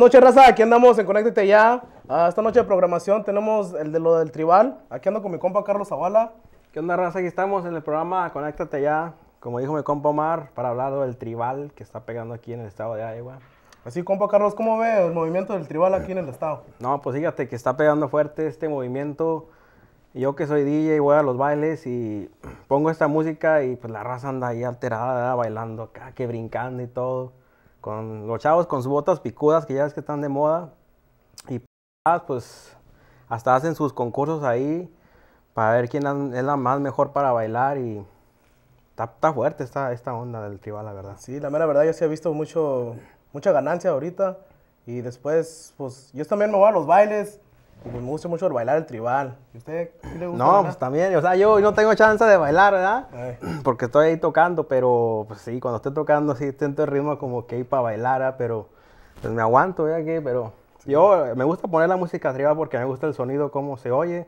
Noches, raza. Aquí andamos en Conéctate Ya. Ah, esta noche de programación tenemos el de lo del tribal. Aquí ando con mi compa Carlos Zavala. ¿Qué onda, raza? Aquí estamos en el programa Conéctate Ya. Como dijo mi compa Omar, para hablar del tribal que está pegando aquí en el estado de Iowa. Así, compa Carlos, ¿cómo ve el movimiento del tribal aquí en el estado? No, pues fíjate que está pegando fuerte este movimiento. Yo que soy DJ, voy a los bailes y pongo esta música y pues la raza anda ahí alterada, ¿verdad? bailando acá, que brincando y todo. Con los chavos con sus botas picudas, que ya es que están de moda. Y pues hasta hacen sus concursos ahí para ver quién es la más mejor para bailar y está, está fuerte esta, esta onda del tribal, la verdad. Sí, la mera verdad, yo sí he visto mucho, mucha ganancia ahorita. Y después, pues, yo también me voy a los bailes. Pues, me gusta mucho el bailar el tribal. ¿Y usted le gusta? No, bailar? pues también, o sea, yo no tengo chance de bailar, ¿verdad? Ay. Porque estoy ahí tocando, pero pues sí, cuando estoy tocando sí intento el ritmo como que ir para bailar, ¿verdad? pero pues me aguanto, ¿verdad? Que, pero yo eh, me gusta poner la música arriba porque me gusta el sonido, cómo se oye,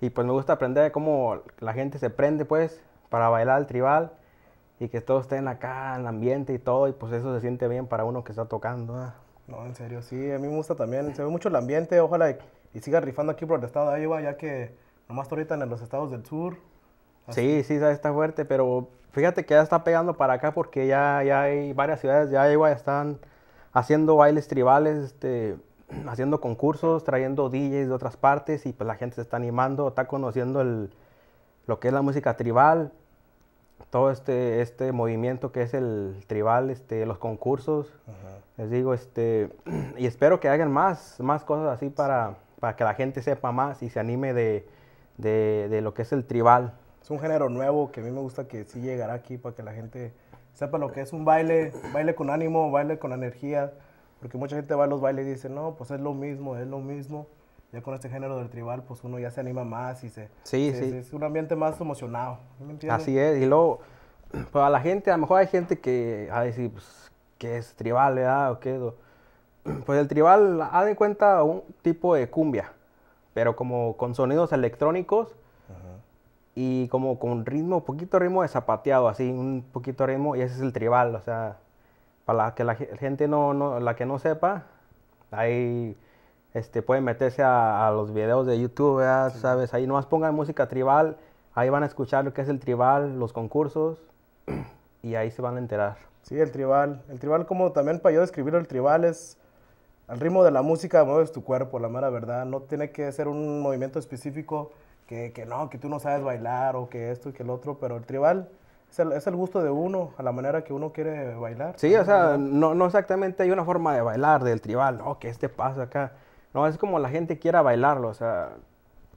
y pues me gusta aprender cómo la gente se prende, pues, para bailar el tribal, y que todos estén acá en el ambiente y todo, y pues eso se siente bien para uno que está tocando, ¿verdad? No, en serio, sí, a mí me gusta también. Se ve mucho el ambiente, ojalá y, siga rifando aquí por el estado de Iowa, ya que nomás ahorita en los estados del sur. Sí, sí, está fuerte, pero fíjate que ya está pegando para acá porque ya, ya hay varias ciudades, ya igual están haciendo bailes tribales, este, haciendo concursos, trayendo DJs de otras partes y pues la gente se está animando, está conociendo el, lo que es la música tribal, todo este, este movimiento que es el tribal, este, los concursos, Ajá. les digo, este, y espero que hagan más, más cosas así para, para que la gente sepa más y se anime de, de, de lo que es el tribal. Es un género nuevo que a mí me gusta que sí llegará aquí para que la gente sepa lo que es un baile, baile con ánimo, baile con energía. Porque mucha gente va a los bailes y dice, no, pues es lo mismo, es lo mismo. Ya con este género del tribal, pues uno ya se anima más y se... Sí, se- sí. se- Es un ambiente más emocionado. ¿sí ¿Me entiendes? Así es, y luego, pues a la gente, a lo mejor hay gente que va a decir, pues, ¿qué es tribal, verdad? ¿O qué? O- Pues el tribal, haz de cuenta un tipo de cumbia, pero como con sonidos electrónicos Ajá. y como con ritmo, poquito ritmo de zapateado, así, un poquito ritmo, y ese es el tribal, o sea, para la que la ge- gente no, no la que no sepa, ahí este, pueden meterse a, a los videos de YouTube, ¿verdad? ¿sabes? Ahí nomás pongan música tribal, ahí van a escuchar lo que es el tribal, los concursos, y ahí se van a enterar. Sí, el tribal. El tribal, como también para yo describirlo, el tribal es al ritmo de la música mueves tu cuerpo, la mera verdad. No tiene que ser un movimiento específico que, que no, que tú no sabes bailar o que esto y que el otro, pero el tribal es el, gusto de uno, a la manera que uno quiere bailar. Sí, o sea, no, no exactamente hay una forma de bailar del tribal, no, que este paso acá. No, es como la gente quiera bailarlo, o sea,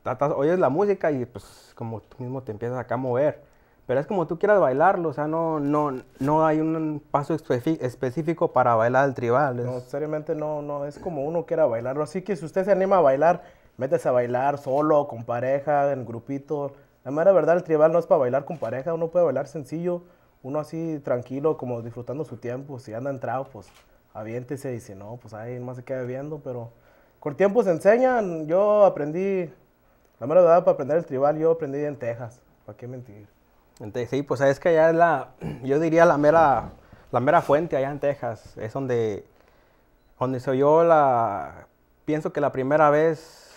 tratas- oyes la música y pues como tú mismo te empiezas acá a mover. Pero es como tú quieras bailarlo, o sea, no, no, no hay un paso específico para bailar el tribal. No, es- seriamente no, no, es como uno quiera bailarlo. Así que si usted se anima a bailar, métese a bailar solo, con pareja, en grupito. La mera verdad, el tribal no es para bailar con pareja, uno puede bailar sencillo, uno así tranquilo, como disfrutando su tiempo. Si anda entrado, pues aviéntese y si no, pues ahí más se queda viendo. Pero con el tiempo se enseñan. Yo aprendí, la mera verdad, para aprender el tribal, yo aprendí en Texas. ¿Para qué mentir? Entonces, sí, pues es que allá es la, yo diría la mera, la mera fuente allá en Texas, es donde, donde se oyó la, pienso que la primera vez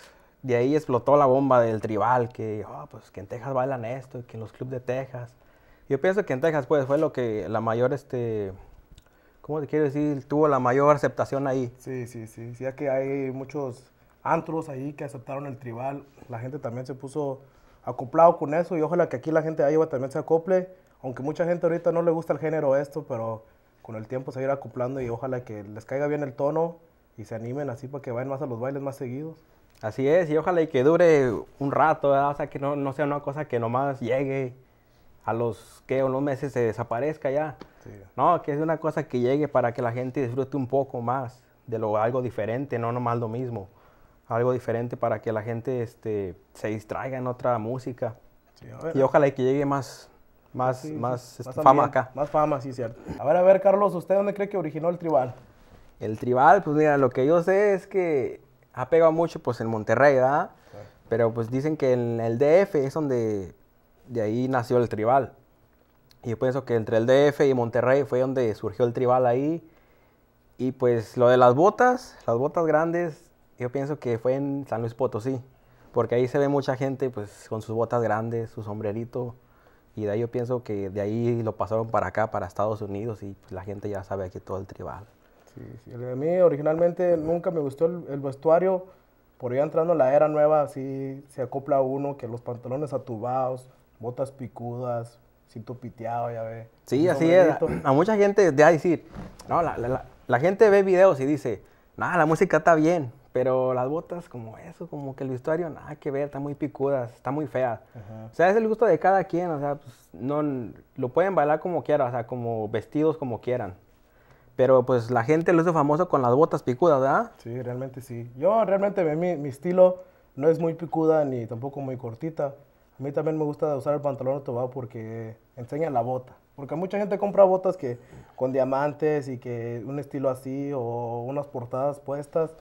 de ahí explotó la bomba del tribal, que, oh, pues que en Texas bailan esto, que en los clubes de Texas. Yo pienso que en Texas, pues, fue lo que la mayor, este, ¿cómo te quiero decir? Tuvo la mayor aceptación ahí. Sí, sí, sí, sí, ya que hay muchos antros ahí que aceptaron el tribal, la gente también se puso acoplado con eso y ojalá que aquí la gente de Iowa también se acople, aunque mucha gente ahorita no le gusta el género esto, pero con el tiempo se va a ir acoplando y ojalá que les caiga bien el tono y se animen así para que vayan más a los bailes más seguidos. Así es, y ojalá y que dure un rato, ¿verdad? o sea, que no, no sea una cosa que nomás llegue a los, que unos meses se desaparezca ya. Sí. No, que es una cosa que llegue para que la gente disfrute un poco más de lo algo diferente, no nomás lo mismo. Algo diferente para que la gente este, se distraiga en otra música. Sí. Y ojalá y que llegue más, más, Sí, sí, más, este, más fama ambiente, acá. Más fama, sí, cierto. A ver, a ver, Carlos, ¿usted dónde cree que originó el tribal? El tribal, pues mira, lo que yo sé es que ha pegado mucho pues en Monterrey, ¿verdad? Pero pues dicen que en el DF es donde de ahí nació el tribal. Y yo pienso que entre el DF y Monterrey fue donde surgió el tribal ahí. Y pues lo de las botas, las botas grandes, yo pienso que fue en San Luis Potosí, porque ahí se ve mucha gente pues con sus botas grandes, su sombrerito, y de ahí yo pienso que de ahí lo pasaron para acá, para Estados Unidos, y pues la gente ya sabe aquí todo el tribal. Sí, sí. A mí originalmente nunca me gustó el, el vestuario, por ya entrando en la era nueva, así se acopla uno que los pantalones atubados, botas picudas, cinto piteado, ya ve. Sí, así es. A mucha gente de decir, no, la, la- la- la gente ve videos y dice, nada, la música está bien, pero las botas como eso, como que el vestuario, nada que ver, está muy picudas, está muy fea. Ajá. O sea, es el gusto de cada quien, o sea, pues, no, lo pueden bailar como quieran, o sea, como vestidos como quieran. Pero pues la gente lo hizo famoso con las botas picudas, ¿verdad? Sí, realmente sí. Yo realmente mi, mi estilo no es muy picuda ni tampoco muy cortita. A mí también me gusta usar el pantalón atobado porque enseña la bota. Porque mucha gente compra botas que con diamantes y que un estilo así o unas portadas puestas.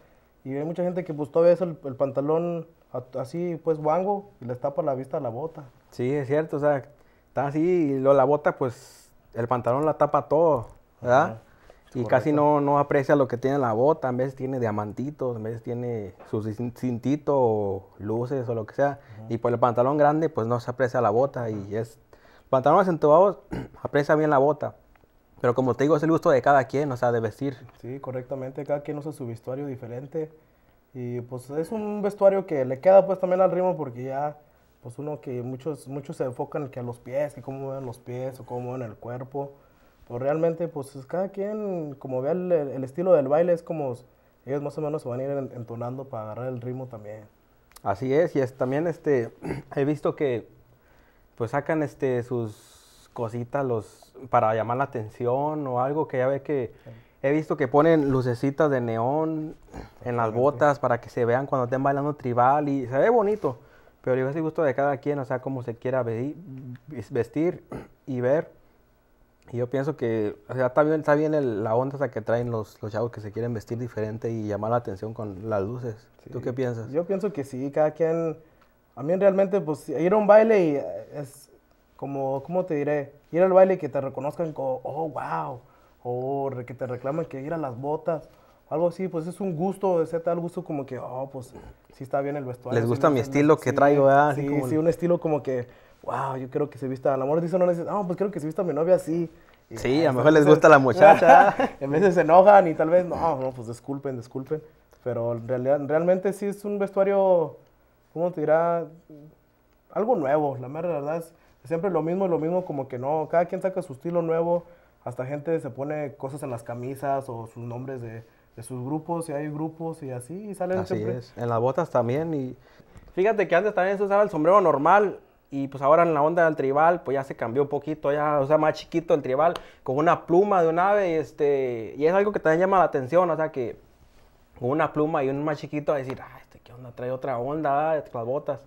Y hay mucha gente que pues todavía es el, el pantalón a- así pues guango y les tapa la vista a la bota. Sí, es cierto, o sea, está así y lo, la bota, pues el pantalón la tapa todo, ¿verdad? Ajá, Y casi no, no aprecia lo que tiene la bota, en vez tiene diamantitos, en vez tiene su cin- cintito o luces o lo que sea. Y por el pantalón grande, pues no se aprecia la bota y es... Pantalones entubados, aprecia bien la bota. Pero como te digo, es el gusto de cada quien, o sea, de vestir. Sí, correctamente. Cada quien usa su vestuario diferente. Y pues es un vestuario que le queda pues también al ritmo porque ya, pues uno que muchos, muchos se enfocan que a los pies, que cómo mueven los pies o cómo mueven el cuerpo. Pero realmente pues es cada quien, como vea el, el estilo del baile, es como ellos más o menos se van a ir en- entonando para agarrar el ritmo también. Así es, y es, también este, he visto que pues sacan este, sus cositas los, para llamar la atención o algo que ya ve que he visto que ponen lucecitas de neón en las botas para que se vean cuando estén bailando tribal y se ve bonito, pero digo, es gusto de cada quien, o sea, como se quiera ve- vestir y ver. Y yo pienso que, o sea, está bien, está bien el- la onda esa que traen los, los chavos que se quieren vestir diferente y llamar la atención con las luces. ¿Tú qué piensas? Yo pienso que sí, cada quien, a mí realmente pues ir a un baile y es como, ¿cómo te diré? Ir al baile y que te reconozcan como, oh, wow, o que te reclaman que ir a las botas, algo así, pues es un gusto, ese tal gusto como que, oh, pues sí está bien el vestuario. Les sí gusta me- mi sí, estilo que sí, traigo, ¿verdad? Sí, como- sí, un estilo como que, wow, yo quiero que se vista, al amor dice uno, dice, no, pues quiero que se vista mi novia así. Y, Sí, ay, a lo mejor les gusta la muchacha. en veces se enojan y tal vez, no, no, pues disculpen, disculpen. Pero en realidad, realmente sí es un vestuario, ¿cómo te dirá? Algo nuevo, la mera verdad es siempre lo mismo, lo mismo, como que no, cada quien saca su estilo nuevo, hasta gente se pone cosas en las camisas o sus nombres de, de sus grupos, y hay grupos y así, y salen Así siempre. es, en las botas también. Y fíjate que antes también se usaba el sombrero normal y pues ahora en la onda del tribal pues ya se cambió un poquito, ya o sea más chiquito el tribal con una pluma de un ave y este y es algo que también llama la atención, o sea que con una pluma y un más chiquito a decir, ah, qué onda, trae otra onda, ah, las botas.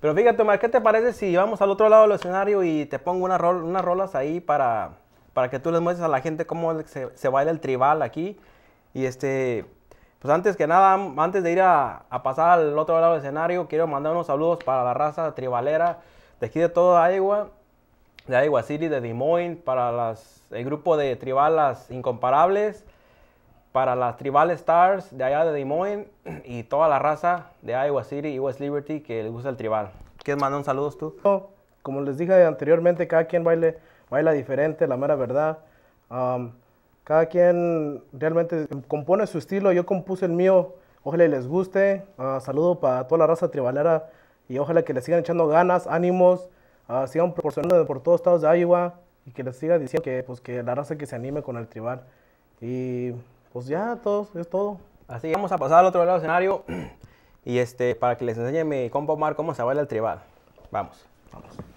Pero fíjate, Omar, ¿qué te parece si vamos al otro lado del escenario y te pongo una rol- unas rolas ahí para, para que tú les muestres a la gente cómo se, se baila el tribal aquí? Y este, pues antes que nada, antes de ir a, a pasar al otro lado del escenario, quiero mandar unos saludos para la raza tribalera de aquí de toda Iowa, de Iowa City, de Des Moines, para las, el grupo de tribalas incomparables, para las Tribal Stars de allá de Des Moines y toda la raza de Iowa City y West Liberty que les gusta el tribal. ¿Quieres mandar un saludo tú? Como les dije anteriormente, cada quien baile, baila diferente, la mera verdad. Am, cada quien realmente compone su estilo. Yo compuse el mío. Ojalá les guste. Ah, saludo para toda la raza tribalera y ojalá que les sigan echando ganas, ánimos, ah, sigan proporcionando por todos estados de Iowa y que les siga diciendo que, pues, que la raza que se anime con el tribal. Y pues ya, todo, es todo. Así vamos a pasar al otro lado del escenario y este para que les enseñe mi compa Omar cómo se baila el tribal. Vamos. Vamos.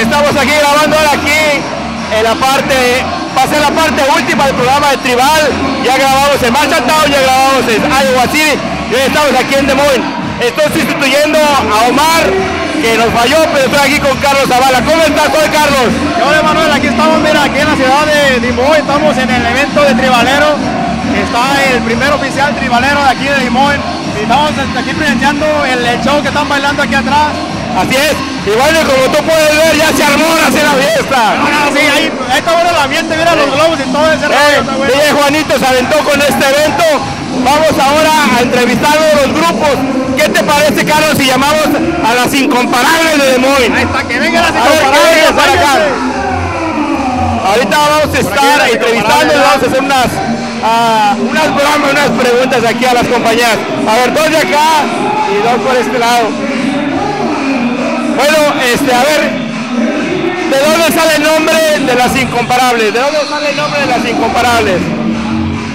Estamos aquí grabando ahora aquí en la parte, pasé la parte última del programa de Tribal. Ya grabamos en Marshalltown, ya grabamos en Iowa City y hoy estamos aquí en Des. Estoy sustituyendo a Omar, que nos falló, pero estoy aquí con Carlos Zavala. ¿Cómo estás hoy, Carlos? Hola Manuel, aquí estamos, mira, aquí en la ciudad de Dimoy, estamos en el evento de Tribalero. Está el primer oficial tribalero de aquí de Dimoy. Y estamos este, aquí presenciando el show que están bailando aquí atrás. Así es. Y bueno, como tú puedes ver, ya se armó la cena fiesta. Ahora sí, ahí, ahí está bueno el ambiente, mira los globos y todo ese rollo. Eh, bueno. DJ Juanito se aventó con este evento. Vamos ahora a entrevistar a los grupos. ¿Qué te parece, Carlos, si llamamos a las incomparables de Des Moines? Ahí está, que vengan las incomparables, para acá. Ahorita vamos a estar entrevistando y vamos a hacer unas, ah, unas bromas, unas preguntas aquí a las compañías. A ver, dos de acá y dos por este lado. Bueno, este, a ver, ¿de dónde sale el nombre de las incomparables? ¿De dónde sale el nombre de las incomparables?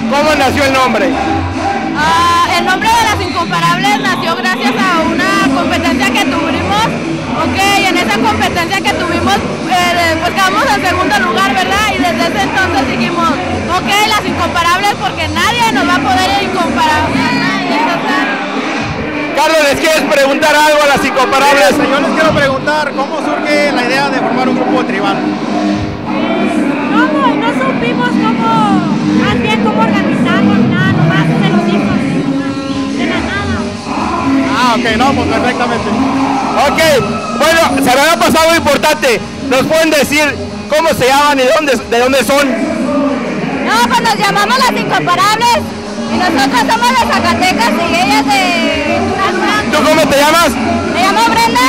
¿Cómo nació el nombre? Ah, el nombre de las incomparables nació gracias a una competencia que tuvimos. Ok, en esa competencia que tuvimos, eh, pues quedamos en segundo lugar, ¿verdad? Y desde ese entonces dijimos, ok, las incomparables porque nadie nos va a poder incomparar. Carlos, ¿les quieres preguntar algo a las incomparables? Yo les quiero preguntar, ¿cómo surge la idea de formar un grupo tribal? ¿Cómo? No supimos cómo, más bien cómo organizarlo, ni nada, nomás se los dijo de la nada. Ah, ok, no, pues perfectamente. Ok, bueno, se me ha pasado algo importante. ¿Nos pueden decir cómo se llaman y de dónde, de dónde son? No, pues nos llamamos las incomparables. Y nosotros somos de Zacatecas y ellas de ¿Tú cómo te llamas? Me llamo Brenda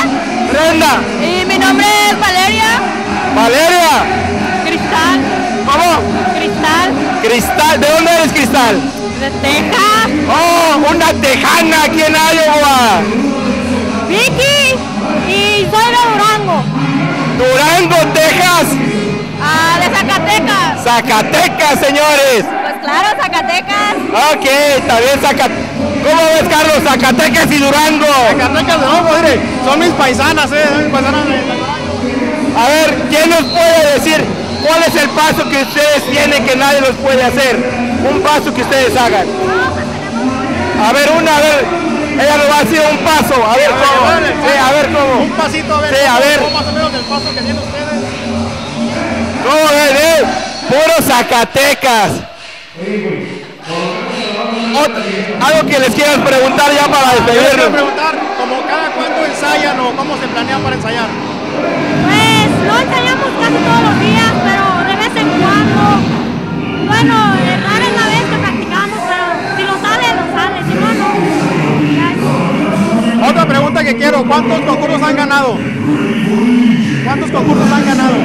Brenda, y mi nombre es Valeria Valeria, Cristal. ¿cómo? Cristal Cristal, ¿de dónde eres Cristal? de Texas. Oh, una tejana aquí en Iowa. Vicky y soy de Durango. Durango, Texas, Ah, de Zacatecas. Zacatecas, señores. Pues claro, Zacatecas. Ok, también Zacatecas. ¿Cómo ves, Carlos? Zacatecas y Durango. Zacatecas de nuevo, mire, son mis paisanas, eh, son mis paisanas de Durango. A ver, ¿quién nos puede decir cuál es el paso que ustedes tienen que nadie los puede hacer? Un paso que ustedes hagan. A ver, una, a ver. Ella nos va a decir un paso. A ver cómo. Sí, a ver cómo. Un pasito, a ver. Sí, a ¿cómo- ver. cómo más o menos el paso que tienen ustedes. ¿Cómo ven, eh? Puro Zacatecas. Algo que les quieras preguntar ya para quiero despedirnos. preguntar, como cada cuándo ensayan o cómo se planean para ensayar. Pues no ensayamos casi todos los días, pero de vez en cuando. Bueno, eh, rara es la vez que practicamos, pero si lo sale, lo sale, si no, no. Otra pregunta que quiero, ¿cuántos concursos han ganado? ¿Cuántos concursos han ganado?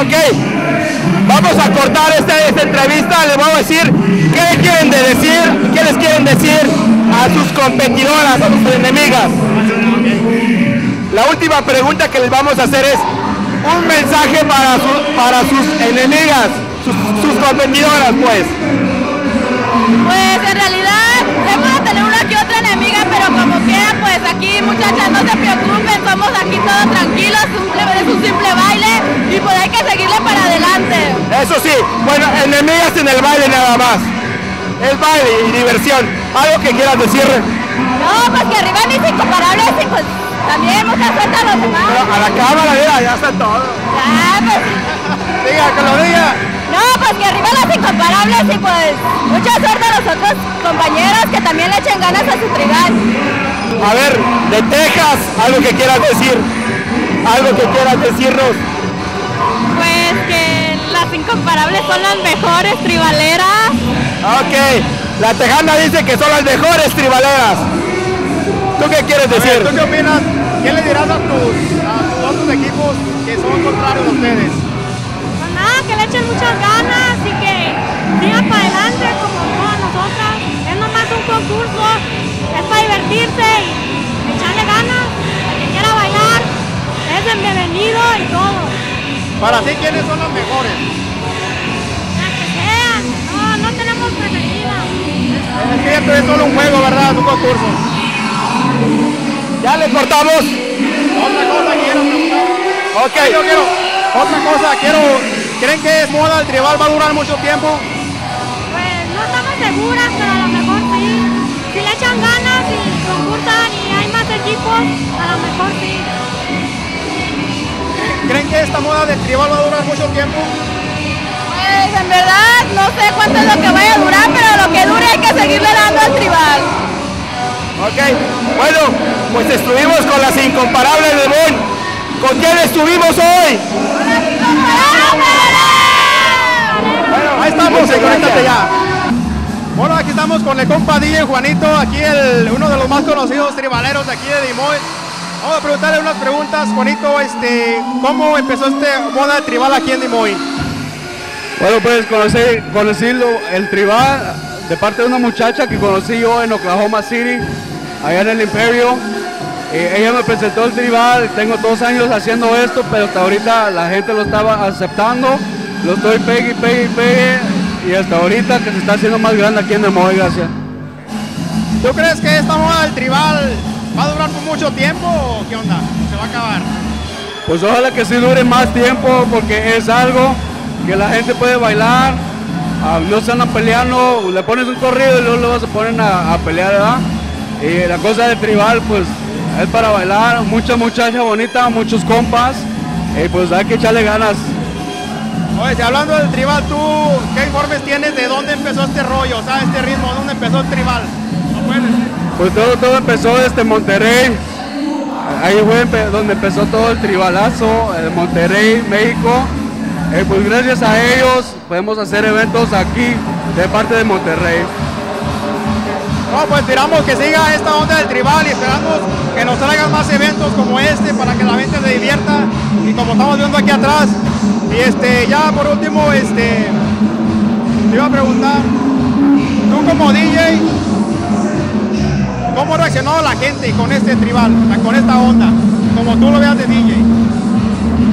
Ok, vamos a cortar esta, esta entrevista. Les vamos a decir qué quieren de decir, qué les quieren decir a sus competidoras, a sus enemigas. La última pregunta que les vamos a hacer es un mensaje para, su- para sus enemigas, sus, sus competidoras. Pues Eso sí, bueno, enemigas en el baile nada más. Es baile y diversión. Algo que quieras decir. No, pues que arriba mis incomparables y pues también mucha suerte a los demás. A la cámara, mira, ya está todo. Ya, pues, Diga, que lo diga. no, pues que arriba los incomparables y pues mucha suerte a los otros compañeros que también le echen ganas a su trigal. A ver, de Texas, algo que quieras decir. Algo que quieras decirnos. Incomparables son las mejores tribaleras. Ok, la Tejana dice que son las mejores tribaleras. ¿Tú qué quieres A ver, decir? ¿Tú qué opinas? ¿Qué le dirás a tus, a tus otros equipos que son contrarios a ustedes? Pues nada, que le echen muchas ganas y que sigan para adelante como todas nosotras. Es nomás un concurso, es para divertirse y echarle ganas. El que quiera bailar es el bienvenido y todo. Para ti, ¿quiénes son las mejores? Esto es solo un juego, ¿verdad? Un concurso. Ya le cortamos. Otra cosa quiero preguntar. Ok. Yo quiero, otra cosa quiero, ¿creen que es moda el tribal va a durar mucho tiempo? Pues no estamos seguras, pero a lo mejor sí. Si le echan ganas y concursan y hay más equipos, a lo mejor sí. ¿Creen que esta moda del tribal va a durar mucho tiempo? Verdad no sé cuánto es lo que vaya a durar, pero lo que dure hay que seguirle dando al tribal. Ok, bueno, pues estuvimos con las incomparables de Bon. ¿Con quién estuvimos hoy? Ahí estamos, conéctate ya. Bueno, aquí estamos con el compa DJ Juanito, aquí el, uno de los más conocidos tribaleros de aquí de Dimoy. Vamos a preguntarle unas preguntas, Juanito, este, ¿cómo empezó este moda de tribal aquí en Dimoy? Bueno, pues conocí, conocí lo- el tribal de parte de una muchacha que conocí yo en Oklahoma City, allá en el Imperio. Eh, ella me presentó el tribal, tengo dos años haciendo esto, pero hasta ahorita la gente lo estaba aceptando. Lo estoy pegue, y pegue, y pegue, y hasta ahorita que se está haciendo más grande aquí en Demoy, gracias. ¿Tú crees que esta moda del tribal va a durar por mucho tiempo o qué onda? ¿O se va a acabar? Pues ojalá que sí dure más tiempo porque es algo que la gente puede bailar, no se andan peleando, le pones un corrido y luego, luego se ponen a, a pelear, ¿verdad? Y la cosa del tribal pues es para bailar, mucha muchacha bonita, muchos compas, y pues hay que echarle ganas. Oye, si hablando del tribal, ¿tú qué informes tienes de dónde empezó este rollo, o sea, este ritmo, dónde empezó el tribal? ¿No? Pues todo, todo empezó desde Monterrey, ahí fue donde empezó todo el tribalazo, en Monterrey, México. Eh, pues gracias a ellos podemos hacer eventos aquí de parte de Monterrey. No, pues esperamos que siga esta onda del tribal y esperamos que nos traigan más eventos como este para que la gente se divierta y como estamos viendo aquí atrás. Y este, ya por último, este, te iba a preguntar, tú como DJ, ¿cómo reaccionó la gente con este tribal, con esta onda, como tú lo veas de DJ?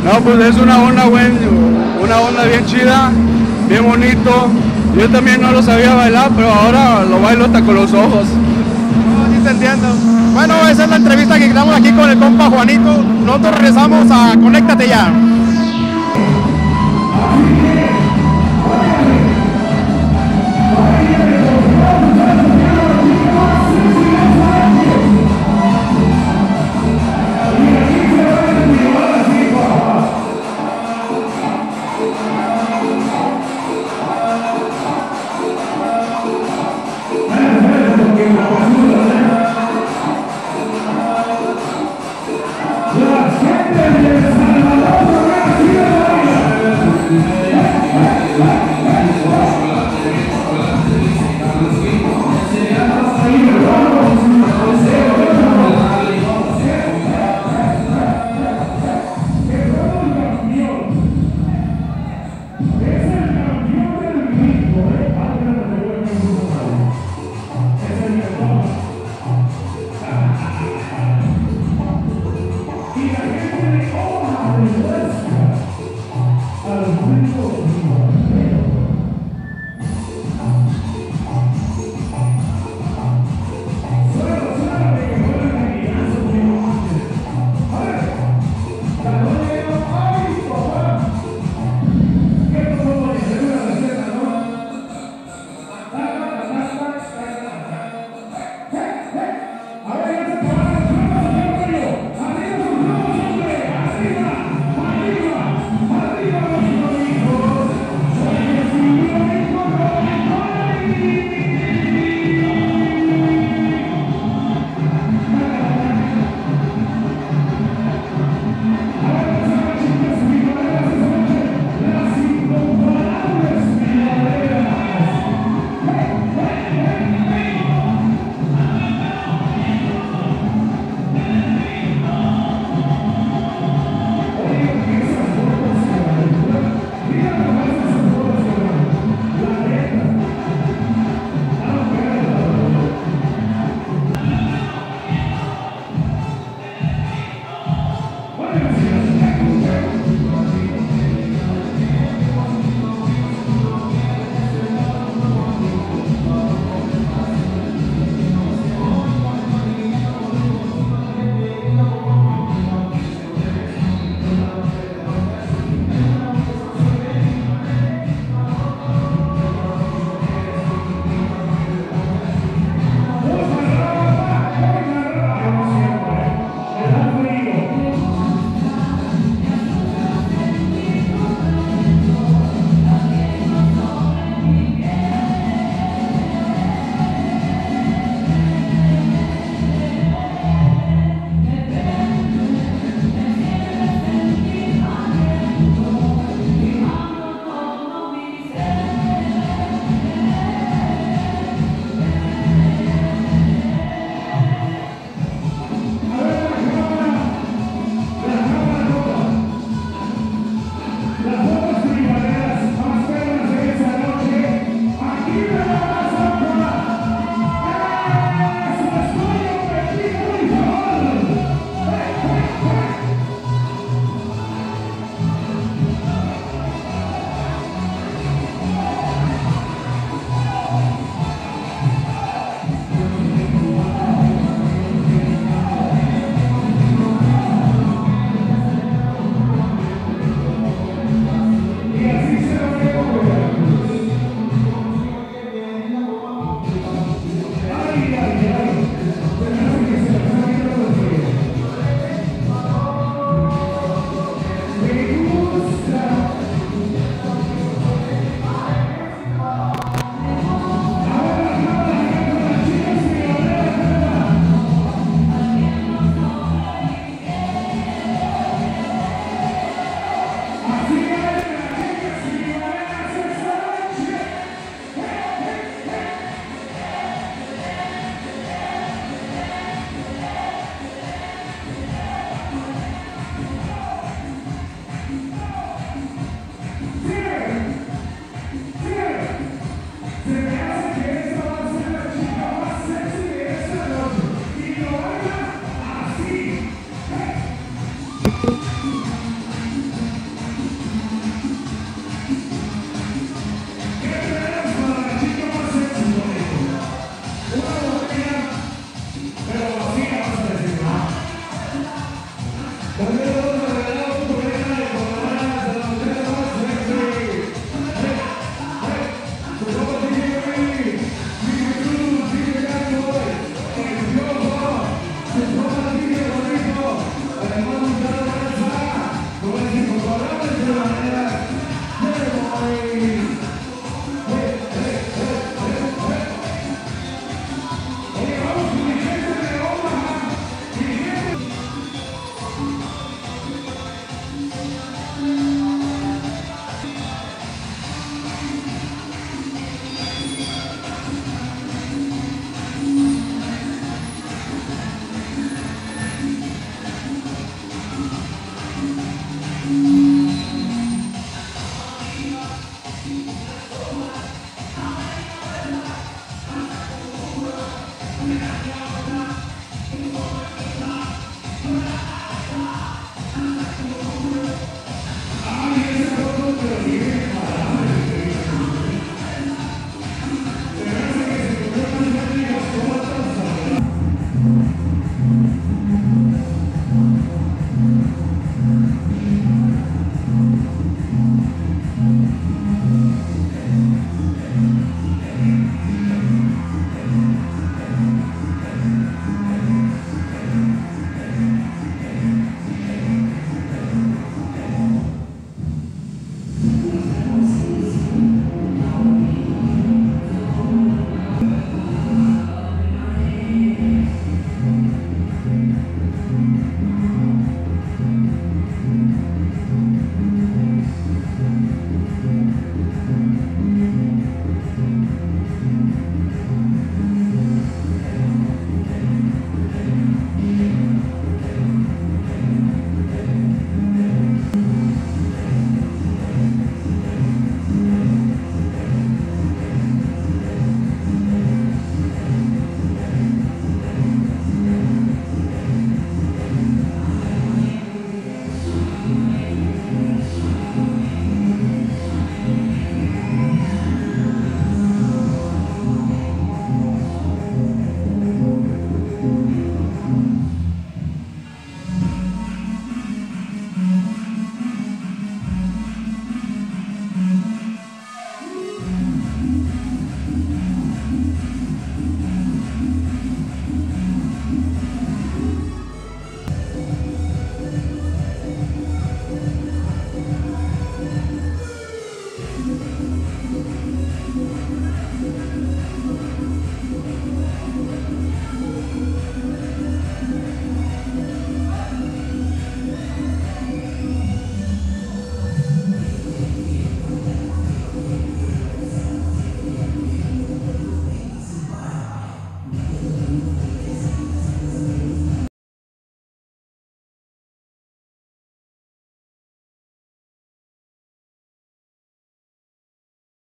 No, pues es una onda, buen, una onda bien chida, bien bonito. Yo también no lo sabía bailar, pero ahora lo bailo hasta con los ojos. No, sí te entiendo. Bueno, esa es la entrevista que damos aquí con el compa Juanito. Nosotros regresamos a Conéctate ya.